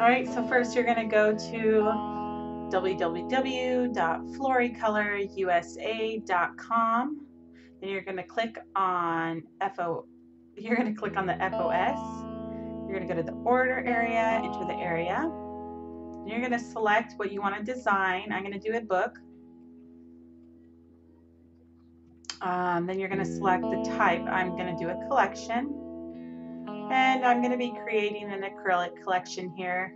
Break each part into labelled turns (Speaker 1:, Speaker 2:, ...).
Speaker 1: All right, so first you're going to go to www.floricolorusa.com. and you're going to click on FO. You're going to click on the FOS. You're going to go to the order area, enter the area. And you're going to select what you want to design. I'm going to do a book. Um, then you're going to select the type. I'm going to do a collection. And I'm going to be creating an acrylic collection here.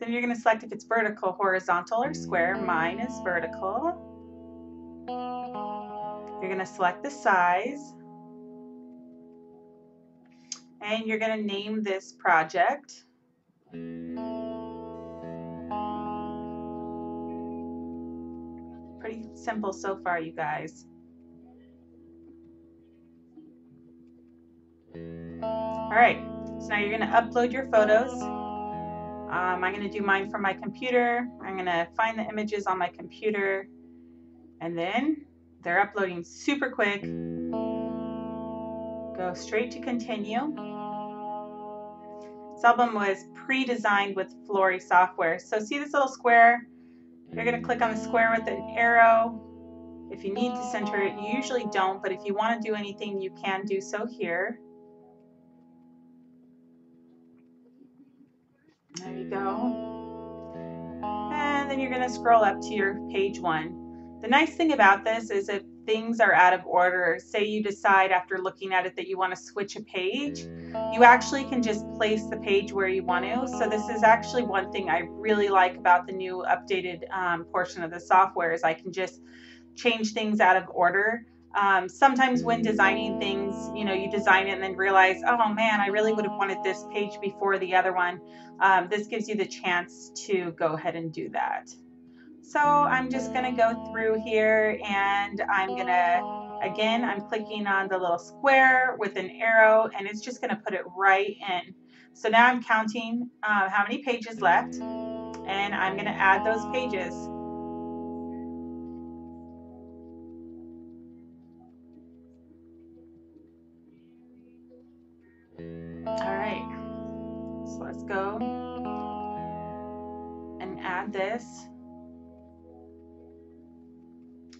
Speaker 1: Then you're going to select if it's vertical, horizontal, or square. Mine is vertical. You're going to select the size. And you're going to name this project. Pretty simple so far, you guys. All right, so now you're going to upload your photos. Um, I'm going to do mine from my computer. I'm going to find the images on my computer. And then they're uploading super quick. Go straight to continue. This album was pre-designed with Flori software. So see this little square? You're going to click on the square with an arrow. If you need to center it, you usually don't, but if you want to do anything, you can do so here. Go. And then you're going to scroll up to your page one. The nice thing about this is if things are out of order, say you decide after looking at it that you want to switch a page, you actually can just place the page where you want to. So this is actually one thing I really like about the new updated um, portion of the software is I can just change things out of order um, sometimes when designing things, you know, you design it and then realize, oh man, I really would have wanted this page before the other one. Um, this gives you the chance to go ahead and do that. So I'm just going to go through here and I'm going to, again, I'm clicking on the little square with an arrow and it's just going to put it right in. So now I'm counting uh, how many pages left and I'm going to add those pages. Go and add this.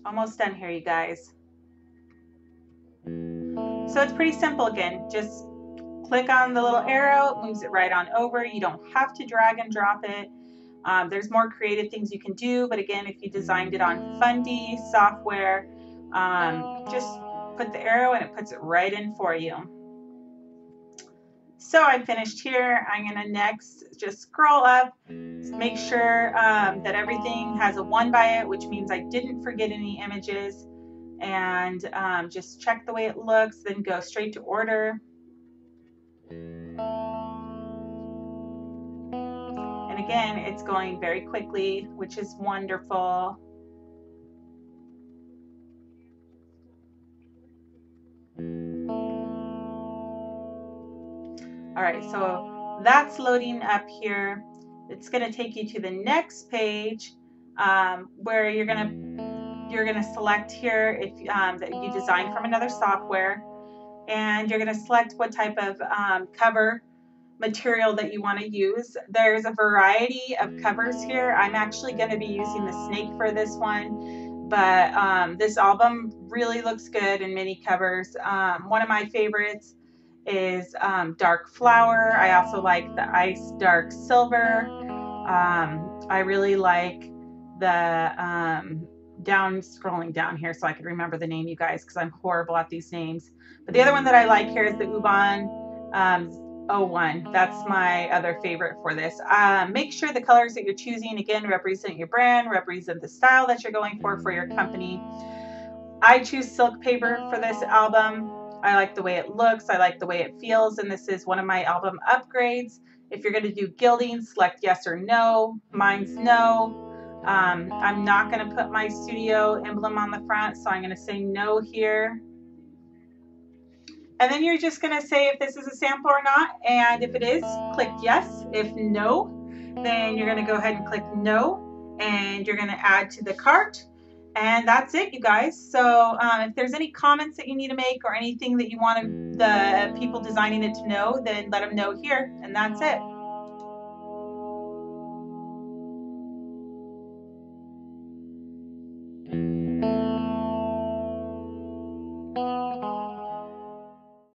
Speaker 1: Almost done here, you guys. So it's pretty simple again. Just click on the little arrow, it moves it right on over. You don't have to drag and drop it. Um, there's more creative things you can do, but again, if you designed it on Fundy software, um, just put the arrow and it puts it right in for you. So I'm finished here. I'm going to next just scroll up, make sure um, that everything has a 1 by it, which means I didn't forget any images, and um, just check the way it looks, then go straight to order. And again, it's going very quickly, which is wonderful. All right, so that's loading up here. It's going to take you to the next page um, where you're going to you're going to select here if um, that you designed from another software, and you're going to select what type of um, cover material that you want to use. There's a variety of covers here. I'm actually going to be using the snake for this one, but um, this album really looks good in many covers. Um, one of my favorites is um, dark flower. I also like the ice dark silver. Um, I really like the um, down scrolling down here so I can remember the name, you guys, because I'm horrible at these names. But the other one that I like here is the Uban um, 01. That's my other favorite for this. Um, make sure the colors that you're choosing, again, represent your brand, represent the style that you're going for for your company. I choose silk paper for this album. I like the way it looks. I like the way it feels. And this is one of my album upgrades. If you're going to do gilding, select yes or no. Mine's no. Um, I'm not going to put my studio emblem on the front, so I'm going to say no here. And then you're just going to say if this is a sample or not. And if it is, click yes. If no, then you're going to go ahead and click no. And you're going to add to the cart. And that's it, you guys. So um, if there's any comments that you need to make or anything that you want the people designing it to know, then let them know here. And that's it.